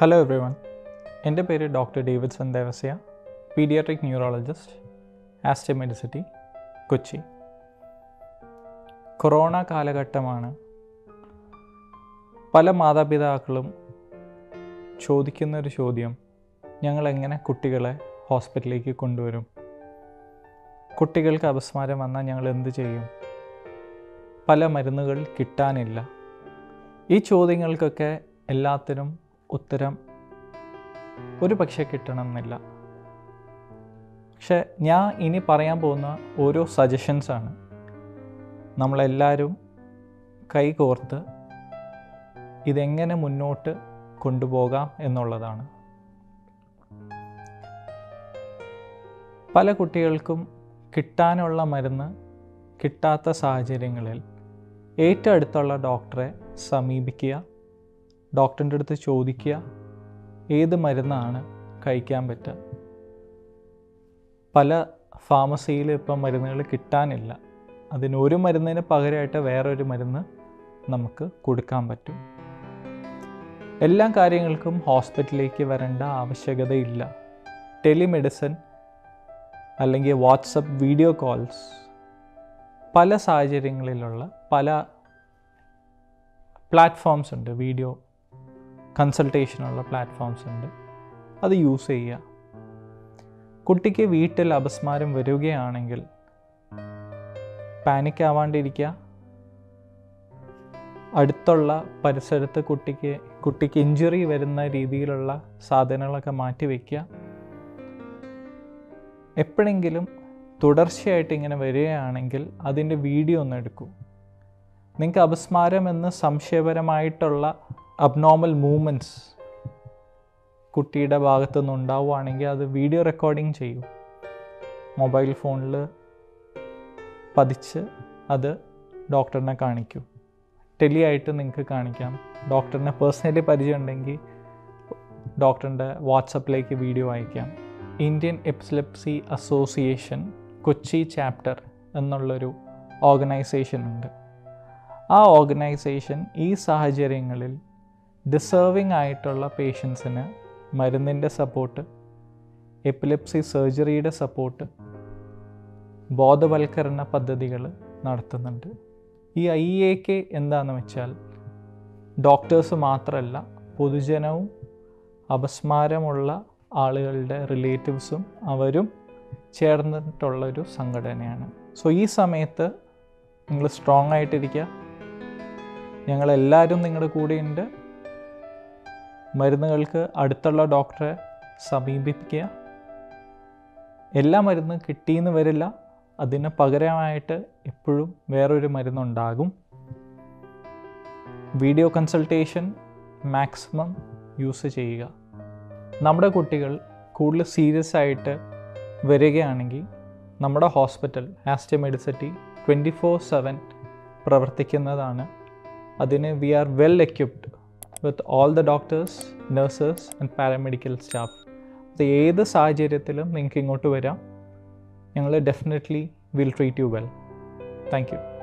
Hello every one എന്റെ പേര് doctor Davidson Devasya paediatric neurologist Aster Medcity Kochi. Corona കാലഘട്ടമാണ്. പല മാതാപിതാക്കളും ചോദിക്കുന്ന ഒരു ചോദ്യം ഞങ്ങൾ എങ്ങനെ കുട്ടികളെ ഹോസ്പിറ്റലിലേക്ക് കൊണ്ടുവരും? കുട്ടികൾക്ക് അപസ്മാരം വന്നാൽ ഞങ്ങൾ എന്ത് ചെയ്യും? പല മരുന്നുകൾ കിട്ടാനില്ല. ഈ ചോദ്യങ്ങൾക്കൊക്കെ എല്ലാത്തിനും ഉത്തരം ഒരു പക്ഷേ കിട്ടണമെന്നില്ല. പക്ഷെ ഞാൻ ഇനി പറയാൻ പോകുന്ന ഓരോ സജഷൻസാണ് നമ്മളെല്ലാവരും കൈകോർത്ത് ഇതെങ്ങനെ മുന്നോട്ട് കൊണ്ടുപോകാം എന്നുള്ളതാണ്. പല കുട്ടികൾക്കും കിട്ടാനുള്ള മരുന്ന് കിട്ടാത്ത സാഹചര്യങ്ങളിൽ ഏറ്റവും അടുത്തുള്ള ഡോക്ടറെ സമീപിക്കുക ഡോക്ടറിന്റെ അടുത്ത് ചോദിക്കുക ഏത് മരുന്നാണ് കഴിക്കാൻ പറ്റുക? പല ഫാർമസിയിൽ ഇപ്പം മരുന്നുകൾ കിട്ടാനില്ല. അതിന് ഒരു മരുന്നിന് പകരമായിട്ട് വേറൊരു മരുന്ന് നമുക്ക് കൊടുക്കാൻ പറ്റും. എല്ലാ കാര്യങ്ങൾക്കും ഹോസ്പിറ്റലിലേക്ക് വരേണ്ട ആവശ്യകതയില്ല. ടെലിമെഡിസിൻ അല്ലെങ്കിൽ വാട്സപ്പ് വീഡിയോ കോൾസ് പല സാഹചര്യങ്ങളിലുള്ള പല പ്ലാറ്റ്ഫോംസ് ഉണ്ട് വീഡിയോ കൺസൾട്ടേഷനുള്ള പ്ലാറ്റ്ഫോംസ് ഉണ്ട്. അത് യൂസ് ചെയ്യുക. കുട്ടിക്ക് വീട്ടിൽ അപസ്മാരം വരികയാണെങ്കിൽ പാനിക് ആവാണ്ടിരിക്കുക. അടുത്തുള്ള പരിസരത്ത് കുട്ടിക്ക് കുട്ടിക്ക് ഇഞ്ചുറി വരുന്ന രീതിയിലുള്ള സാധനങ്ങളൊക്കെ മാറ്റി വയ്ക്കുക എപ്പോഴെങ്കിലും തുടർച്ചയായിട്ട് ഇങ്ങനെ വരികയാണെങ്കിൽ അതിന്റെ വീഡിയോ ഒന്ന് എടുക്കൂ. നിങ്ങൾക്ക് അപസ്മാരം എന്ന് സംശയപരമായിട്ടുള്ള അബ്നോർമൽ മൂവ്മെന്റ്സ് കുട്ടിയുടെ ഭാഗത്തു നിന്ന് ഉണ്ടാവുകയാണെങ്കിൽ അത് വീഡിയോ റെക്കോർഡിങ് ചെയ്യും. മൊബൈൽ ഫോണിൽ പതിച്ച് അത് ഡോക്ടറിനെ കാണിക്കൂ. ടെലി ആയിട്ട് നിങ്ങൾക്ക് കാണിക്കാം. ഡോക്ടറിനെ പേഴ്സണലി പരിചയമുണ്ടെങ്കിൽ ഡോക്ടറിന്റെ വാട്സപ്പിലേക്ക് വീഡിയോ അയക്കാം. Indian epilepsy association Kochi chapter എന്നുള്ളൊരു ഓർഗനൈസേഷൻ ഉണ്ട്. ആ ഓർഗനൈസേഷൻ ഈ സാഹചര്യങ്ങളിൽ ഡിസേർവിംഗ് ആയിട്ടുള്ള പേഷ്യൻസിന് മരുന്നിന്റെ സപ്പോർട്ട് എപ്പിലെപ്സി സർജറിയുടെ സപ്പോർട്ട് ബോധവൽക്കരണ പദ്ധതികൾ നടത്തുന്നുണ്ട്. ഈ ഐ എ കെ എന്താണെന്ന് വെച്ചാൽ ഡോക്ടേഴ്സ് മാത്രമല്ല പൊതുജനവും അപസ്മാരമുള്ള ആളുകളുടെ റിലേറ്റീവ്സും അവരും ചേർന്നിട്ടുള്ളൊരു സംഘടനയാണ്. സോ ഈ സമയത്ത് നിങ്ങൾ സ്ട്രോങ് ആയിട്ടിരിക്കുക. ഞങ്ങളെല്ലാവരും നിങ്ങളുടെ കൂടെയുണ്ട്. മരുന്നുകൾക്ക് അടുത്തുള്ള ഡോക്ടറെ സമീപിക്കുക എല്ലാ മരുന്നും കിട്ടിയെന്ന് വരില്ല. അതിന് പകരമായിട്ട് എപ്പോഴും വേറൊരു മരുന്നുണ്ടാകും. വീഡിയോ കൺസൾട്ടേഷൻ മാക്സിമം യൂസ് ചെയ്യുക. നമ്മുടെ കുട്ടികൾ കൂടുതൽ സീരിയസ് ആയിട്ട് വരികയാണെങ്കിൽ നമ്മുടെ hospital Aster Medcity twenty four seven പ്രവർത്തിക്കുന്നതാണ്. അതിന് we are well equipped. With all the doctors nurses and paramedical staff അത് ഏത് സാഹചര്യത്തിലും നിങ്ങൾക്ക് ഇങ്ങോട്ട് വരാം. ഞങ്ങൾ definitely will treat you well thank you